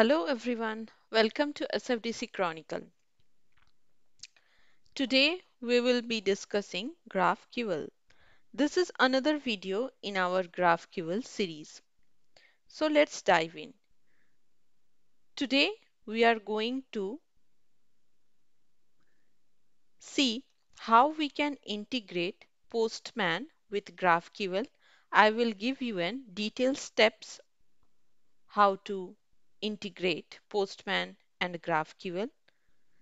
Hello everyone, welcome to SFDC Chronicle. Today we will be discussing GraphQL. This is another video in our GraphQL series. So let's dive in. Today we are going to see how we can integrate Postman with GraphQL. I will give you an detailed steps how to integrate Postman and GraphQL.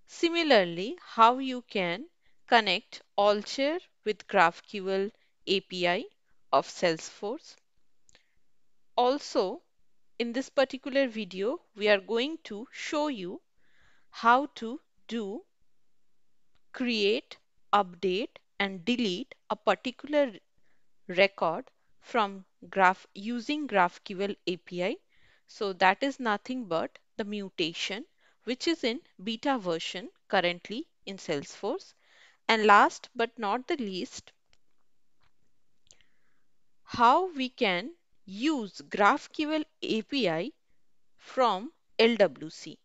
Similarly, how you can connect Altair with GraphQL API of Salesforce. Also, in this particular video, we are going to show you how to do create, update and delete a particular record from graph using GraphQL API. So that is nothing but the mutation which is in beta version currently in Salesforce. And last but not the least, how we can use GraphQL API from LWC.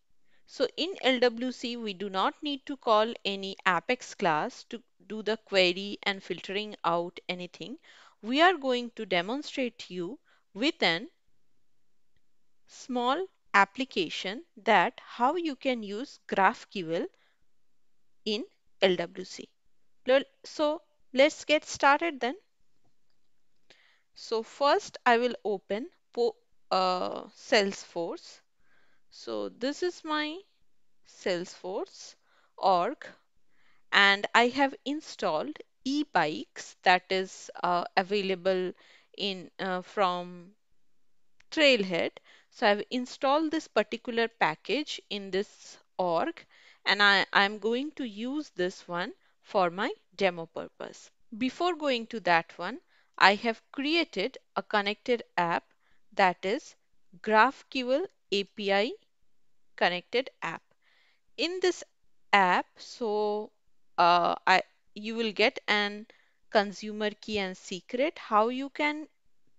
So in LWC, we do not need to call any Apex class to do the query and filtering out anything. We are going to demonstrate you with an small application that how you can use GraphQL in LWC. So let's get started then. So first I will open uh, Salesforce. So this is my Salesforce org and I have installed eBikes that is uh, available in uh, from Trailhead. So I've installed this particular package in this org and I, I'm going to use this one for my demo purpose. Before going to that one, I have created a connected app that is GraphQL API connected app. In this app, so uh, I you will get an consumer key and secret. How you can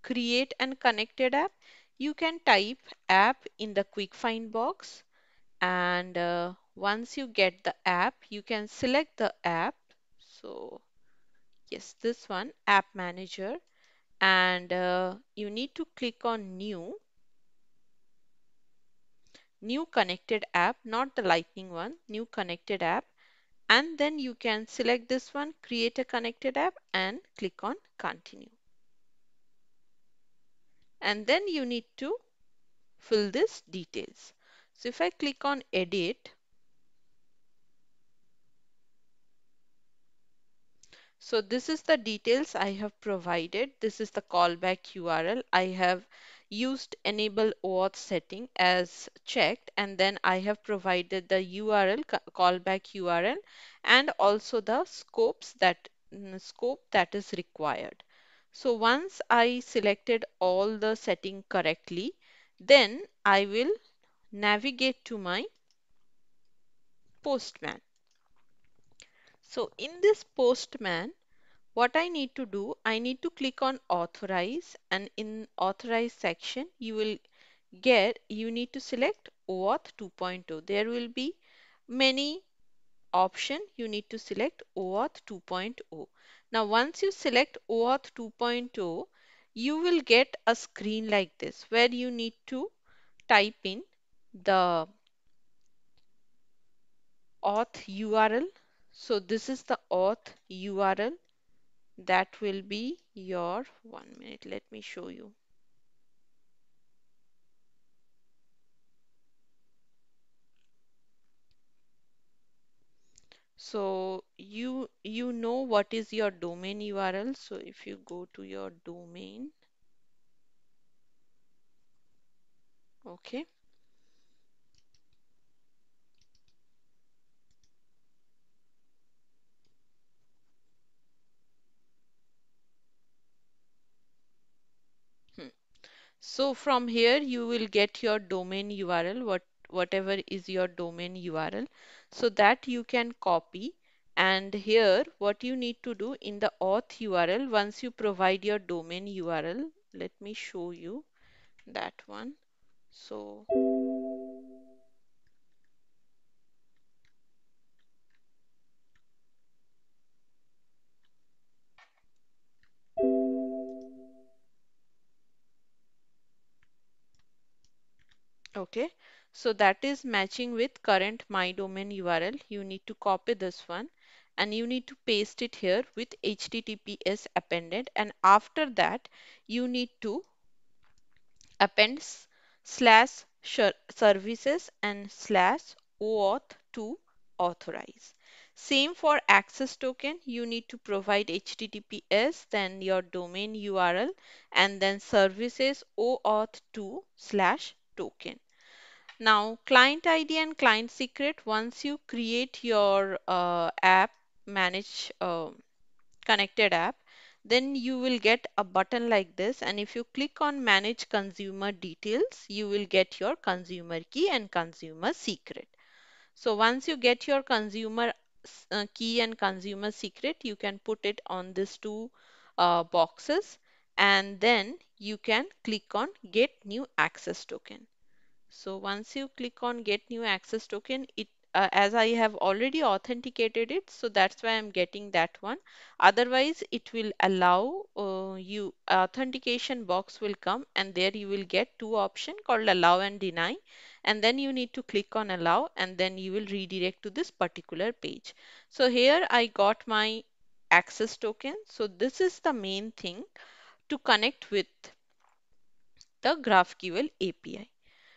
create an connected app? You can type app in the quick find box and uh, once you get the app, you can select the app. So yes, this one app manager. And uh, you need to click on new. New connected app, not the lightning one, new connected app. And then you can select this one create a connected app and click on continue and then you need to fill this details. So if I click on edit so this is the details I have provided. This is the callback URL I have used enable OAuth setting as checked and then I have provided the URL callback URL and also the scopes that mm, scope that is required. So once I selected all the setting correctly then I will navigate to my postman. So in this postman what I need to do, I need to click on authorize and in authorize section you will get, you need to select OAuth 2.0. There will be many option you need to select OAuth 2.0. Now once you select OAuth 2.0 you will get a screen like this where you need to type in the auth URL. So this is the auth URL that will be your one minute let me show you so you you know what is your domain URL so if you go to your domain. Okay. Hmm. so from here you will get your domain URL what whatever is your domain URL so that you can copy. And here what you need to do in the auth URL once you provide your domain URL let me show you that one. So okay so that is matching with current my domain URL. You need to copy this one and you need to paste it here with HTTPS appended and after that you need to append slash services and slash OAuth to authorize. Same for access token, you need to provide HTTPS, then your domain URL, and then services OAuth 2 slash token. Now, client ID and client secret, once you create your uh, app, manage uh, connected app, then you will get a button like this. And if you click on manage consumer details, you will get your consumer key and consumer secret. So once you get your consumer uh, key and consumer secret, you can put it on these two uh, boxes and then you can click on get new access token. So once you click on get new access token, it uh, as I have already authenticated it, so that's why I'm getting that one. Otherwise, it will allow uh, you authentication box will come and there you will get two option called allow and deny and then you need to click on allow and then you will redirect to this particular page. So here I got my access token. So this is the main thing to connect with the GraphQL API.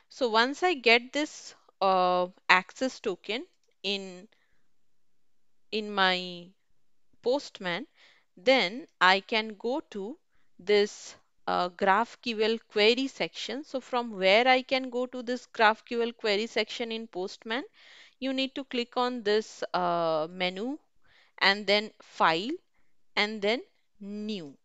So once I get this uh, access token in in my Postman, then I can go to this uh, GraphQL query section. So from where I can go to this GraphQL query section in Postman, you need to click on this uh, menu and then File and then New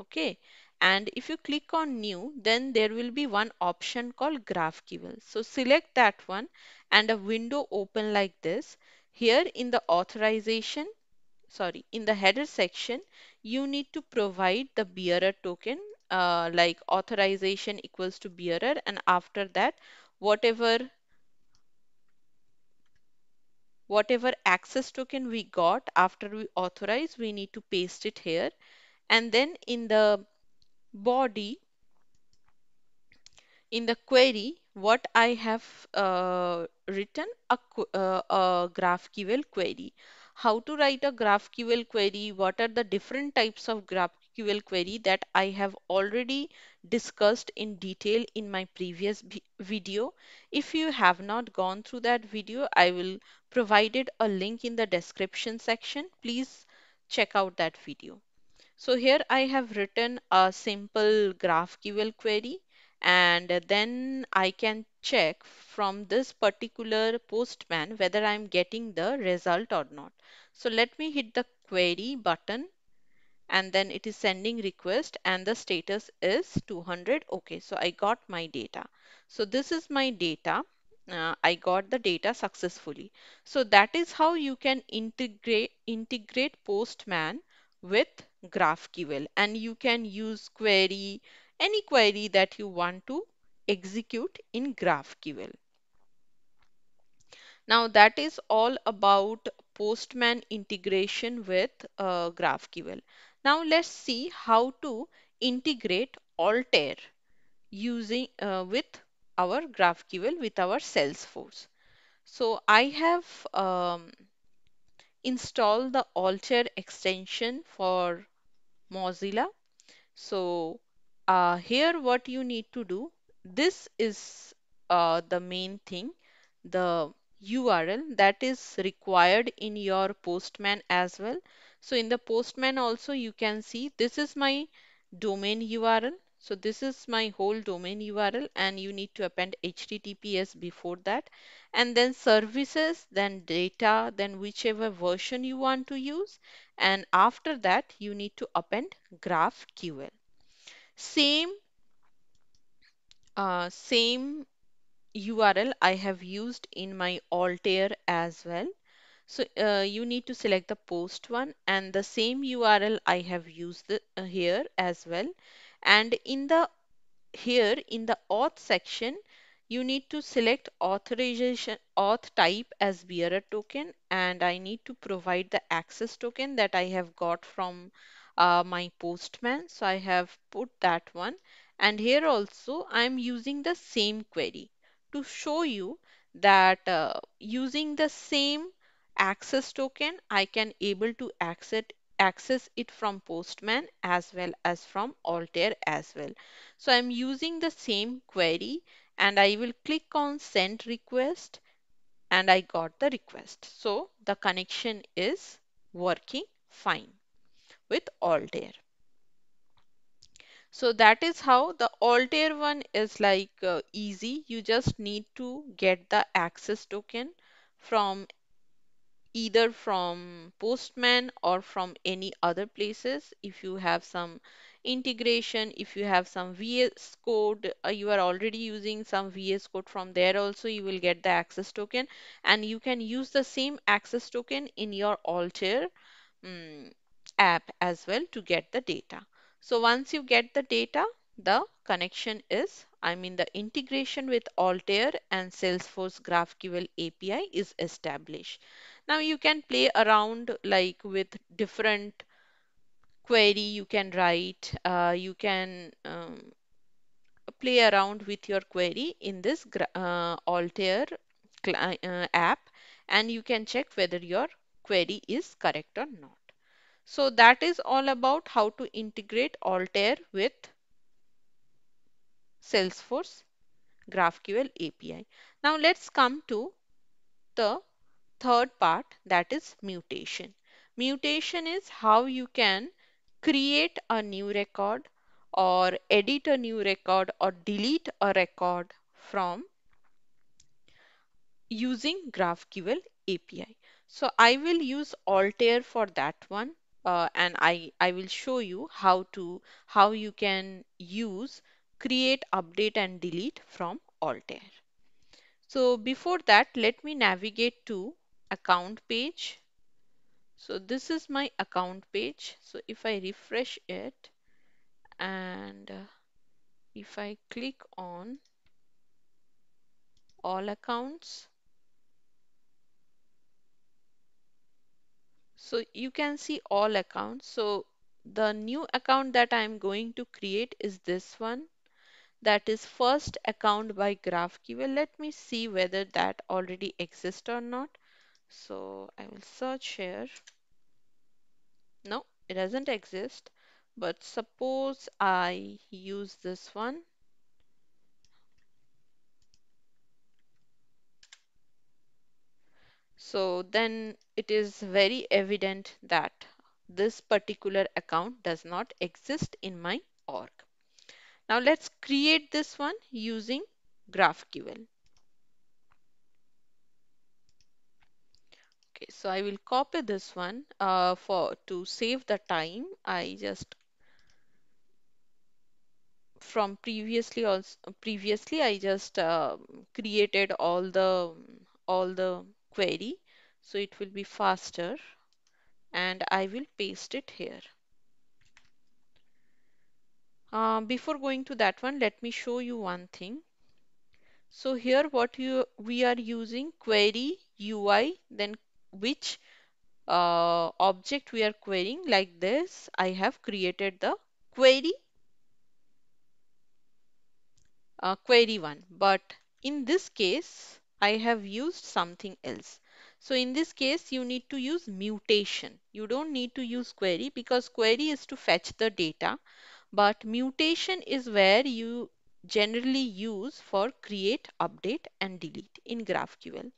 okay and if you click on new then there will be one option called GraphQL. So select that one and a window open like this. Here in the authorization sorry in the header section you need to provide the bearer token uh, like authorization equals to bearer. And after that whatever whatever access token we got after we authorize we need to paste it here. And then in the body in the query what I have uh, written a, uh, a GraphQL query. How to write a GraphQL query? What are the different types of GraphQL query that I have already discussed in detail in my previous video. If you have not gone through that video, I will provided a link in the description section. Please check out that video. So here I have written a simple GraphQL query and then I can check from this particular postman whether I'm getting the result or not. So let me hit the query button and then it is sending request and the status is 200 okay so I got my data. So this is my data. Uh, I got the data successfully. So that is how you can integrate integrate postman with GraphQL and you can use query any query that you want to execute in GraphQL now that is all about Postman integration with uh, GraphQL. Now let's see how to integrate Altair using uh, with our GraphQL with our Salesforce. So I have um, installed the Altair extension for Mozilla. So uh, here what you need to do, this is uh, the main thing, the URL that is required in your Postman as well. So in the Postman also you can see this is my domain URL. So this is my whole domain URL and you need to append HTTPS before that and then services, then data, then whichever version you want to use and after that you need to append GraphQL. Same uh, same URL I have used in my Altair as well. So uh, you need to select the post one and the same URL I have used the, uh, here as well. And in the here in the auth section, you need to select authorization auth type as bearer token and I need to provide the access token that I have got from uh, my postman. So I have put that one and here also I'm using the same query to show you that uh, using the same access token I can able to access access it from Postman as well as from Altair as well. So I'm using the same query and I will click on send request and I got the request. So the connection is working fine with Altair. So that is how the Altair one is like uh, easy. You just need to get the access token from either from Postman or from any other places. If you have some integration, if you have some VS Code, uh, you are already using some VS Code from there also, you will get the access token and you can use the same access token in your Altair mm, app as well to get the data. So once you get the data, the connection is, I mean the integration with Altair and Salesforce GraphQL API is established. Now you can play around like with different query you can write. Uh, you can um, play around with your query in this uh, Altair uh, app and you can check whether your query is correct or not. So that is all about how to integrate Altair with Salesforce GraphQL API. Now let's come to the third part that is mutation. Mutation is how you can create a new record or edit a new record or delete a record from using GraphQL API. So I will use Altair for that one uh, and I, I will show you how to how you can use create, update and delete from Altair. So before that, let me navigate to account page. So this is my account page. So if I refresh it and uh, if I click on all accounts, so you can see all accounts. So the new account that I'm going to create is this one. That is first account by GraphQL. Let me see whether that already exists or not. So I will search here. No, it doesn't exist. But suppose I use this one. So then it is very evident that this particular account does not exist in my org. Now let's create this one using GraphQL. Okay, so I will copy this one uh, for to save the time. I just from previously also previously I just uh, created all the all the query so it will be faster and I will paste it here. Uh, before going to that one, let me show you one thing. So here what you we are using query UI, then which uh, object we are querying like this. I have created the query uh, query one, but in this case I have used something else. So in this case you need to use mutation. You don't need to use query because query is to fetch the data but mutation is where you generally use for create, update and delete in GraphQL.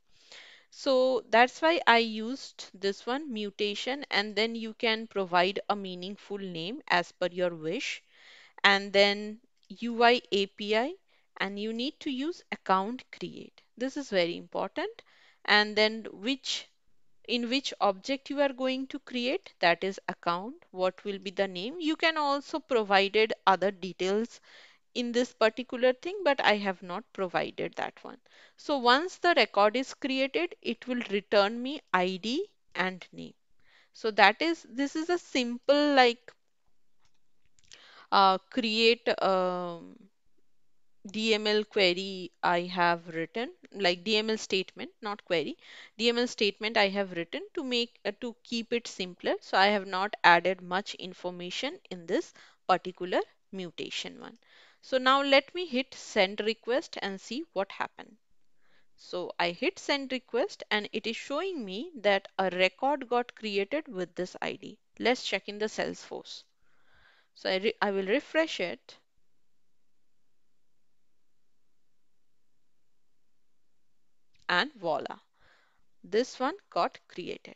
So that's why I used this one mutation and then you can provide a meaningful name as per your wish. And then UI API and you need to use account create. This is very important. And then which in which object you are going to create that is account what will be the name. You can also provided other details in this particular thing but I have not provided that one. So once the record is created it will return me ID and name. So that is this is a simple like uh, create um, DML query I have written like DML statement not query DML statement I have written to make uh, to keep it simpler. So I have not added much information in this particular mutation one So now let me hit send request and see what happened. So I hit send request and it is showing me that a record got created with this ID. Let's check in the Salesforce. So I, I will refresh it. And voila, this one got created.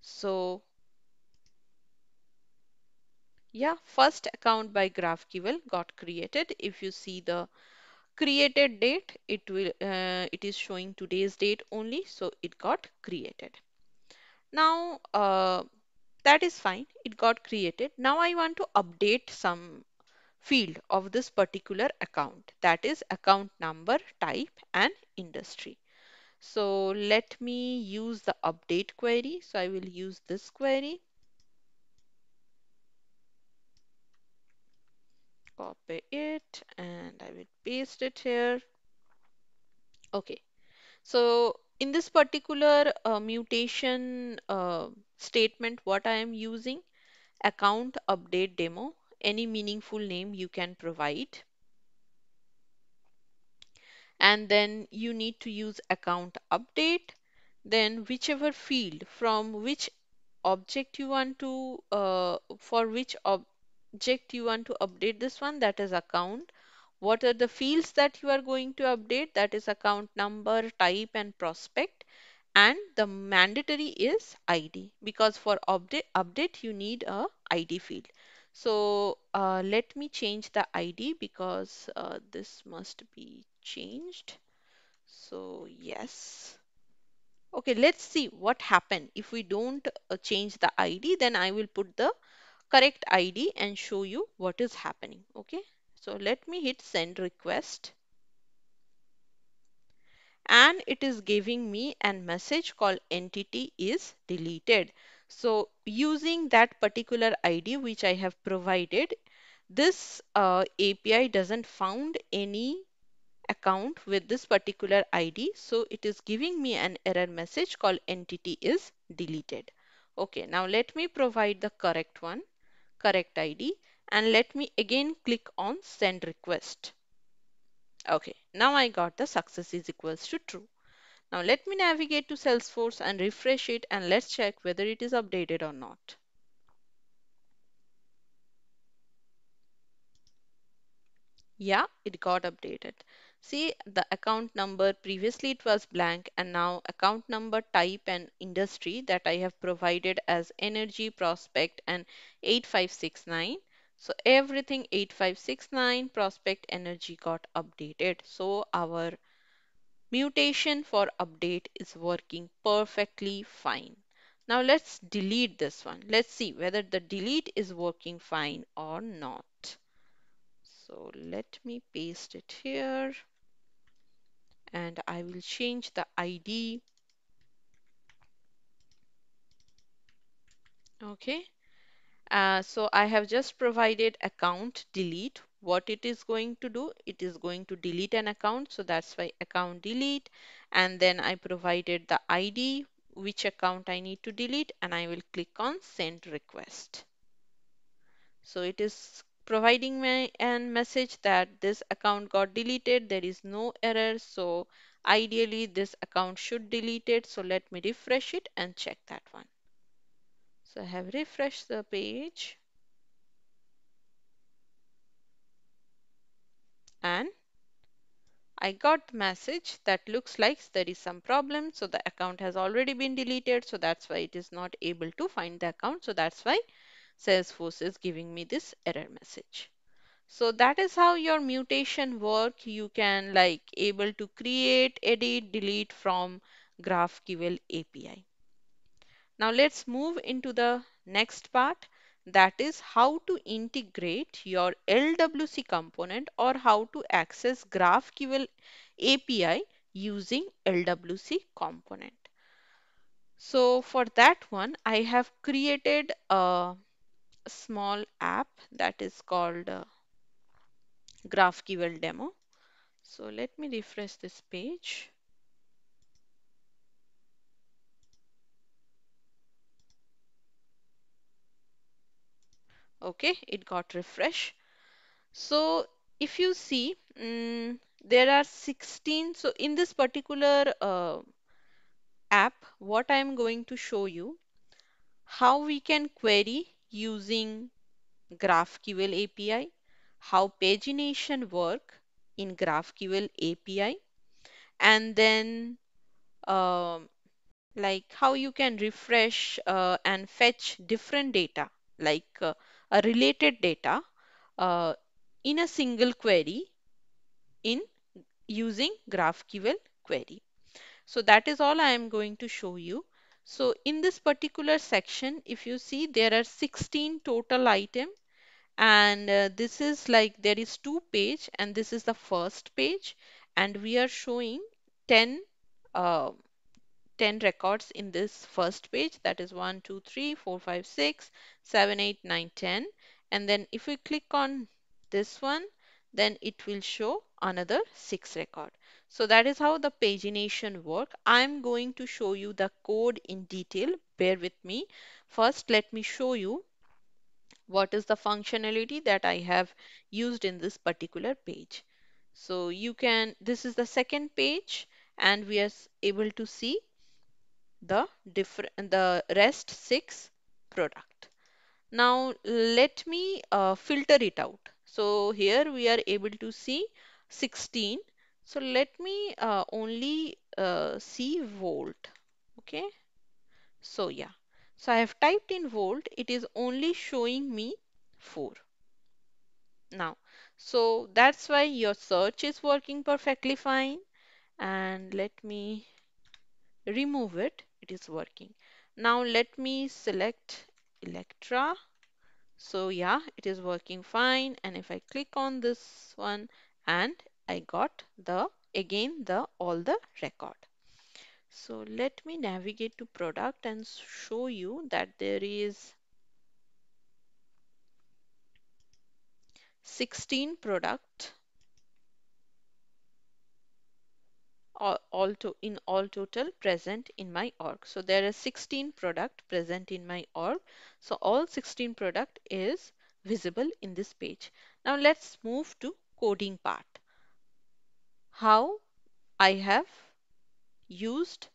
So yeah, first account by GraphQL got created. If you see the created date, it will uh, it is showing today's date only, so it got created. Now uh, that is fine, it got created. Now I want to update some field of this particular account that is account number, type and industry. So let me use the update query. So I will use this query. Copy it and I will paste it here. Okay. So in this particular uh, mutation uh, statement, what I am using, account update demo, any meaningful name you can provide. And then you need to use account update. Then whichever field from which object you want to, uh, for which object you want to update this one, that is account. What are the fields that you are going to update? That is account number, type and prospect and the mandatory is ID because for update update you need a ID field. So uh, let me change the ID because uh, this must be changed. So yes. Okay, let's see what happened. If we don't uh, change the ID, then I will put the correct ID and show you what is happening. Okay, so let me hit send request and it is giving me a message called entity is deleted. So using that particular ID which I have provided, this uh, API doesn't found any account with this particular ID. So it is giving me an error message called entity is deleted. Okay, now let me provide the correct one, correct ID and let me again click on send request. Okay, now I got the success is equals to true. Now let me navigate to Salesforce and refresh it and let's check whether it is updated or not. Yeah, it got updated. See the account number previously it was blank and now account number type and industry that I have provided as energy prospect and 8569. So everything 8569 prospect energy got updated. So our Mutation for update is working perfectly fine. Now let's delete this one. Let's see whether the delete is working fine or not. So let me paste it here and I will change the ID. Okay. Uh, so I have just provided account delete. What it is going to do, it is going to delete an account. So that's why account delete. And then I provided the ID, which account I need to delete, and I will click on send request. So it is providing me a message that this account got deleted. There is no error. So ideally this account should delete it. So let me refresh it and check that one. So I have refreshed the page and I got the message that looks like there is some problem. So the account has already been deleted. So that's why it is not able to find the account. So that's why Salesforce is giving me this error message. So that is how your mutation work. You can like able to create, edit, delete from GraphQL API. Now let's move into the next part that is how to integrate your LWC component or how to access GraphQL API using LWC component. So for that one, I have created a small app that is called uh, GraphQL demo. So let me refresh this page. Okay, it got refresh. So if you see, mm, there are 16. So in this particular uh, app, what I am going to show you how we can query using GraphQL API, how pagination work in GraphQL API, and then um, like how you can refresh uh, and fetch different data, like uh, a related data uh, in a single query in using GraphQL query. So that is all I am going to show you. So in this particular section, if you see there are 16 total item. And uh, this is like there is two page and this is the first page. And we are showing 10 uh, 10 records in this first page. That is 1 2 3 4 5 6 7 8 9 10 and then if we click on this one then it will show another 6 record so that is how the pagination work i'm going to show you the code in detail bear with me first let me show you what is the functionality that i have used in this particular page so you can this is the second page and we are able to see the different the rest six product. Now let me uh, filter it out. So here we are able to see 16. So let me uh, only uh, see volt. Okay. So yeah. So I have typed in volt. It is only showing me 4 now. So that's why your search is working perfectly fine. And let me remove it, it is working. Now let me select Electra. So yeah, it is working fine. And if I click on this one and I got the again the all the record. So let me navigate to product and show you that there is 16 product all, to, in all total present in my org. So there are 16 product present in my org. So all 16 product is visible in this page. Now let's move to coding part. How I have used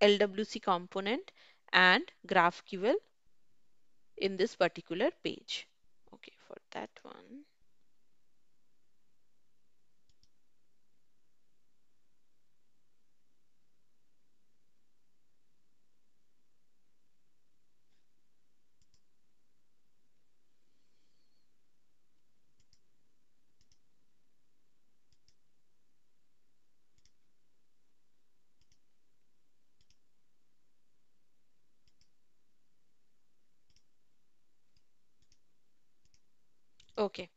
LWC component and GraphQL in this particular page. Okay, for that one. Okay.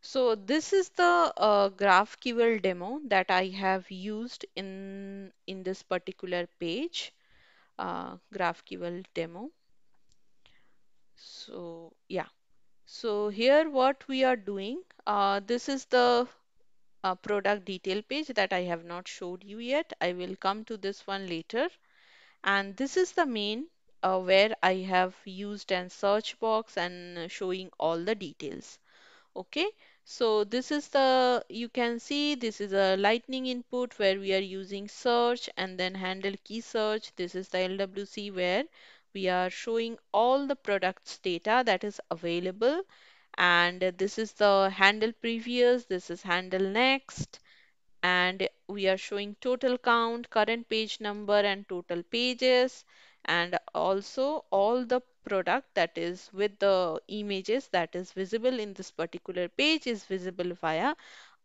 So this is the uh, GraphQL demo that I have used in in this particular page, uh, GraphQL demo. So yeah, so here what we are doing, uh, this is the uh, product detail page that I have not showed you yet. I will come to this one later. And this is the main uh, where I have used an search box and showing all the details. Okay, so this is the, you can see this is a lightning input where we are using search and then handle key search. This is the LWC where we are showing all the products data that is available. And this is the handle previous, this is handle next, and we are showing total count, current page number and total pages and also all the product that is with the images that is visible in this particular page is visible via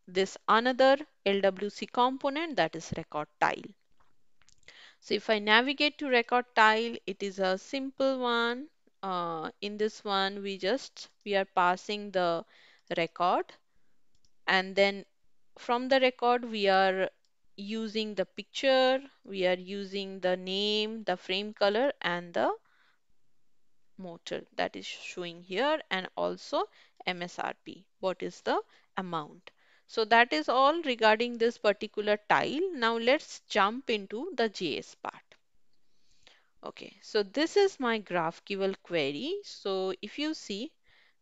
this another LWC component that is record tile. So if I navigate to record tile, it is a simple one. Uh, in this one, we just, we are passing the record and then from the record we are using the picture we are using the name the frame color and the motor that is showing here and also MSRP what is the amount? So that is all regarding this particular tile. Now let's jump into the JS part. Okay so this is my GraphQL query. So if you see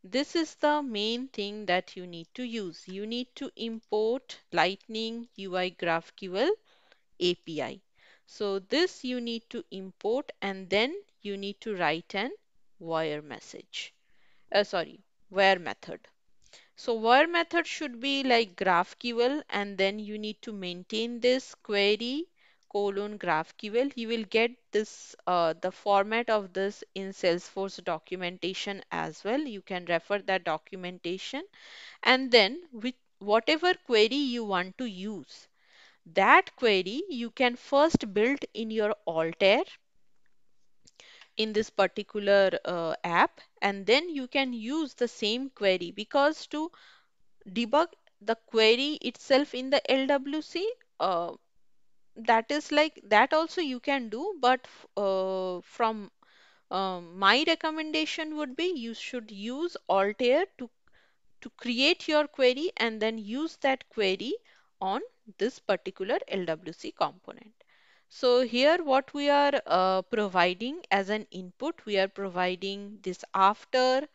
this is the main thing that you need to use. You need to import Lightning UI GraphQL API. So this you need to import and then you need to write an wire message. Uh, sorry, wire method. So wire method should be like GraphQL and then you need to maintain this query colon GraphQL. You will get this uh, the format of this in Salesforce documentation as well. You can refer that documentation and then with whatever query you want to use that query you can first build in your Altair in this particular uh, app and then you can use the same query because to debug the query itself in the LWC uh, that is like that also you can do but uh, from um, my recommendation would be you should use Altair to to create your query and then use that query on this particular LWC component. So here what we are uh, providing as an input, we are providing this after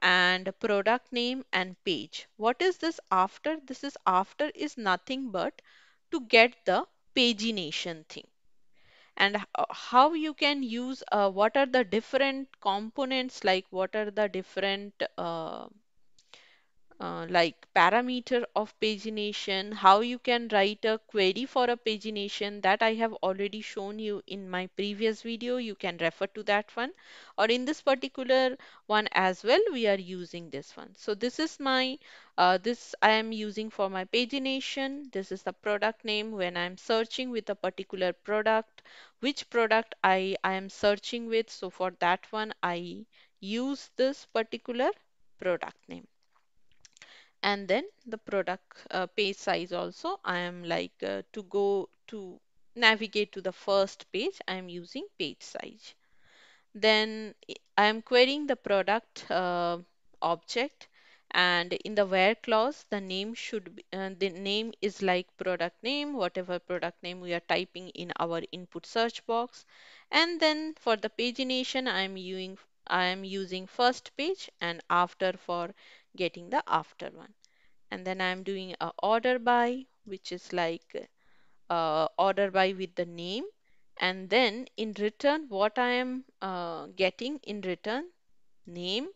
and product name and page. What is this after? This is after is nothing but to get the pagination thing and how you can use uh, what are the different components like what are the different uh, uh, like parameter of pagination, how you can write a query for a pagination that I have already shown you in my previous video. You can refer to that one or in this particular one as well, we are using this one. So this is my, uh, this I am using for my pagination. This is the product name when I'm searching with a particular product, which product I, I am searching with. So for that one, I use this particular product name and then the product uh, page size also. I am like uh, to go to navigate to the first page I am using page size. Then I am querying the product uh, object. And in the where clause the name should be uh, the name is like product name whatever product name we are typing in our input search box. And then for the pagination I am using I am using first page and after for getting the after one. And then I'm doing a order by which is like uh, order by with the name. And then in return what I am uh, getting in return name.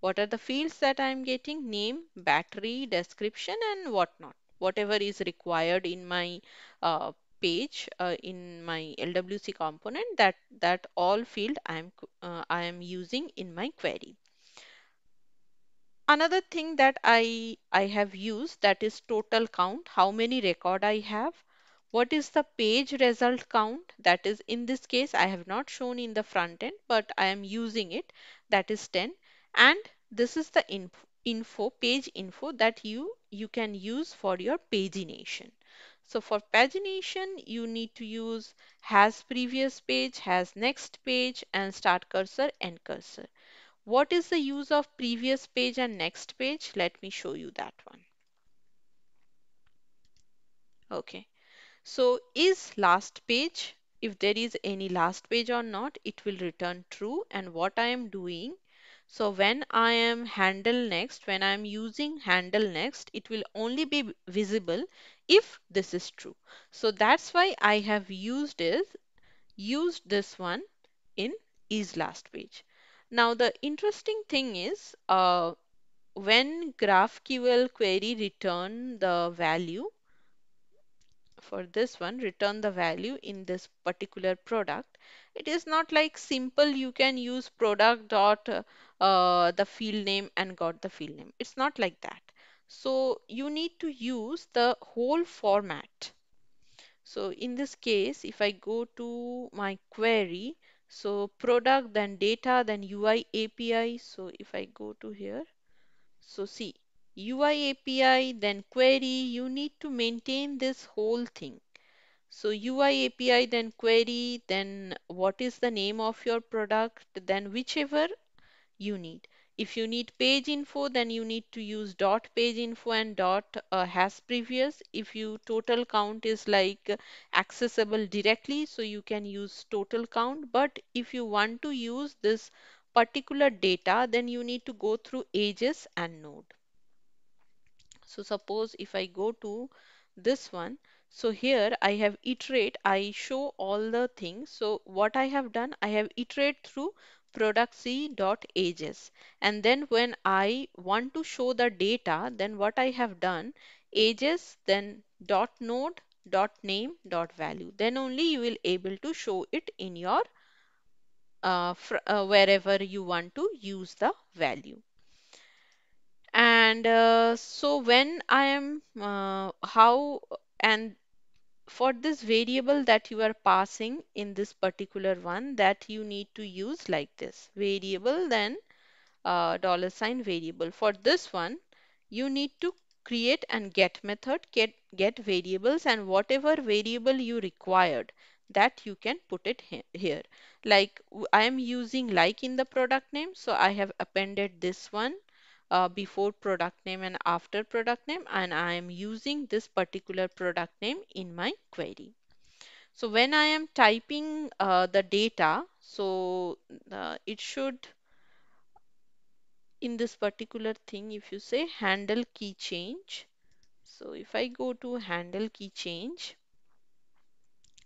What are the fields that I am getting? Name battery description and whatnot. Whatever is required in my uh, page uh, in my LWC component that that all field I am uh, I am using in my query Another thing that I I have used that is total count, how many record I have. What is the page result count? That is in this case I have not shown in the front end, but I am using it. That is 10. And this is the info, info page info that you you can use for your pagination. So for pagination, you need to use has previous page, has next page, and start cursor, end cursor. What is the use of previous page and next page? Let me show you that one. Okay. So is last page, if there is any last page or not, it will return true. And what I am doing, so when I am handle next, when I am using handle next, it will only be visible if this is true. So that's why I have used is used this one in is last page. Now the interesting thing is uh, when GraphQL query return the value for this one, return the value in this particular product, it is not like simple you can use product dot uh, the field name and got the field name. It's not like that. So you need to use the whole format. So in this case, if I go to my query, so product, then data, then UI API. So if I go to here, so see, UI API, then query, you need to maintain this whole thing. So UI API, then query, then what is the name of your product, then whichever you need. If you need page info, then you need to use dot page info and dot uh, has previous. If you total count is like uh, accessible directly, so you can use total count. But if you want to use this particular data, then you need to go through edges and node. So suppose if I go to this one, so here I have iterate, I show all the things. So what I have done, I have iterate through product c dot edges. And then when I want to show the data, then what I have done, edges, then dot node, dot name, dot value. Then only you will able to show it in your uh, uh, wherever you want to use the value and uh, so when I am uh, how and for this variable that you are passing in this particular one that you need to use like this. Variable then uh, dollar sign variable. For this one you need to create and get method get get variables and whatever variable you required that you can put it he here. Like I am using like in the product name so I have appended this one uh, before product name and after product name and I am using this particular product name in my query. So when I am typing uh, the data, so uh, it should in this particular thing if you say handle key change. So if I go to handle key change,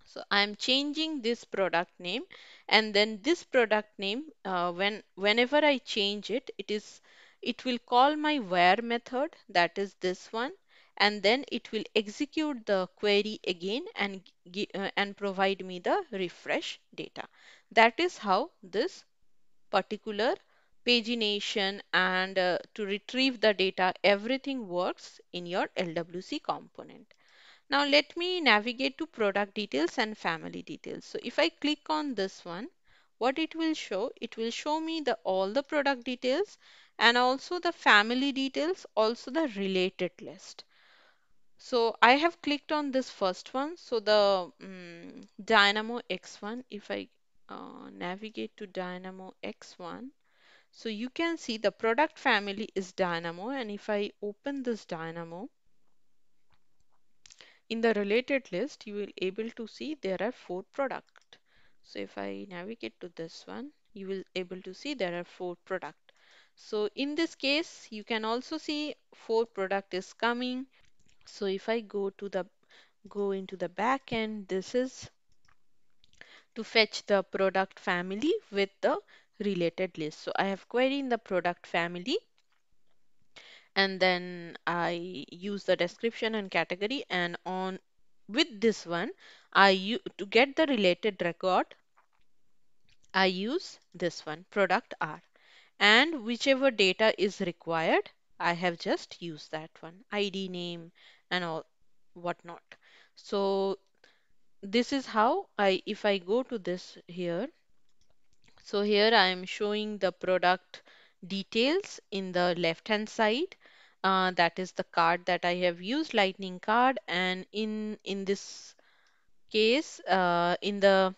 so I am changing this product name and then this product name uh, when whenever I change it, it is it will call my wire method that is this one and then it will execute the query again and uh, and provide me the refresh data. That is how this particular pagination and uh, to retrieve the data everything works in your LWC component. Now let me navigate to product details and family details. So if I click on this one, what it will show, it will show me the all the product details and also the family details, also the related list. So I have clicked on this first one. So the um, Dynamo X1, if I uh, navigate to Dynamo X1, so you can see the product family is Dynamo and if I open this Dynamo, in the related list you will able to see there are four product so if I navigate to this one you will able to see there are four product. So in this case you can also see four product is coming. So if I go to the go into the back end this is to fetch the product family with the related list. So I have query in the product family and then I use the description and category and on with this one I to get the related record I use this one product R and whichever data is required I have just used that one ID name and all whatnot so this is how I if I go to this here so here I am showing the product details in the left hand side. Uh, that is the card that I have used, lightning card. And in, in this case, uh, in the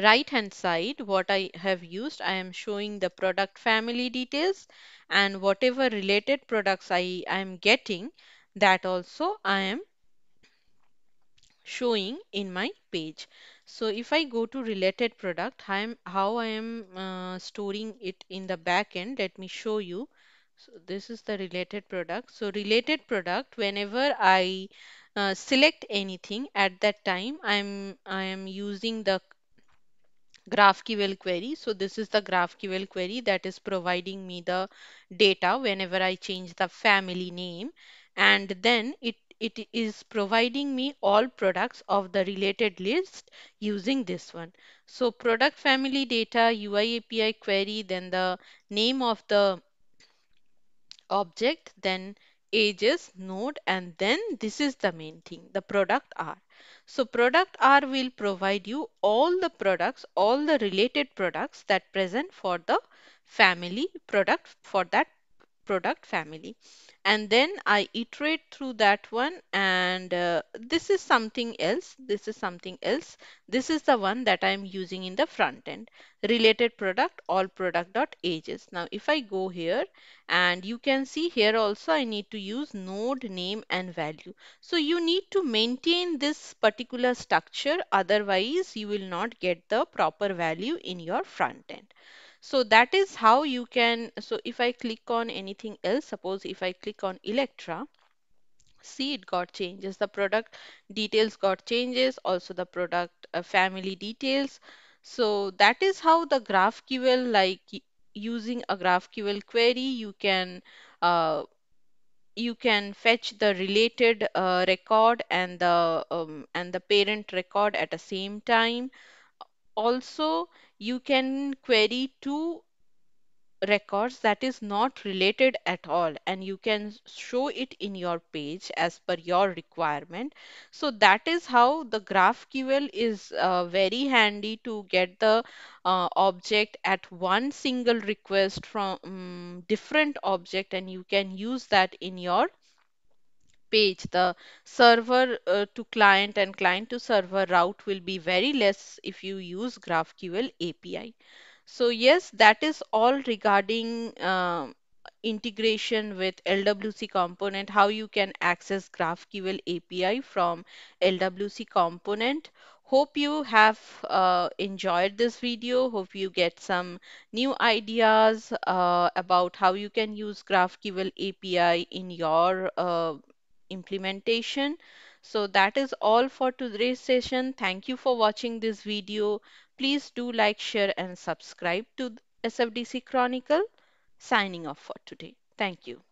right hand side, what I have used, I am showing the product family details and whatever related products I I am getting, that also I am showing in my page. So if I go to related product, I'm, how I am uh, storing it in the back end, let me show you. So this is the related product. So related product, whenever I uh, select anything at that time, I'm I am using the GraphQL query. So this is the GraphQL query that is providing me the data whenever I change the family name and then it it is providing me all products of the related list using this one. So product family data UI API query then the name of the object then edges node and then this is the main thing the product R. So product R will provide you all the products all the related products that present for the family product for that product family. And then I iterate through that one and uh, this is something else this is something else. This is the one that I'm using in the front end. Related product all product dot edges. Now if I go here and you can see here also I need to use node name and value. So you need to maintain this particular structure otherwise you will not get the proper value in your front end so that is how you can, so if I click on anything else, suppose if I click on Electra, see it got changes. The product details got changes, also the product uh, family details. So that is how the GraphQL, like using a GraphQL query, you can uh, you can fetch the related uh, record and the um, and the parent record at the same time. Also, you can query two records that is not related at all and you can show it in your page as per your requirement. So that is how the GraphQL is uh, very handy to get the uh, object at one single request from um, different object and you can use that in your page the server uh, to client and client to server route will be very less if you use GraphQL API so yes, that is all regarding um, integration with LWC component, how you can access GraphQL API from LWC component. Hope you have uh, enjoyed this video. Hope you get some new ideas uh, about how you can use GraphQL API in your uh, implementation. So that is all for today's session. Thank you for watching this video. Please do like, share, and subscribe to SFDC Chronicle. Signing off for today. Thank you.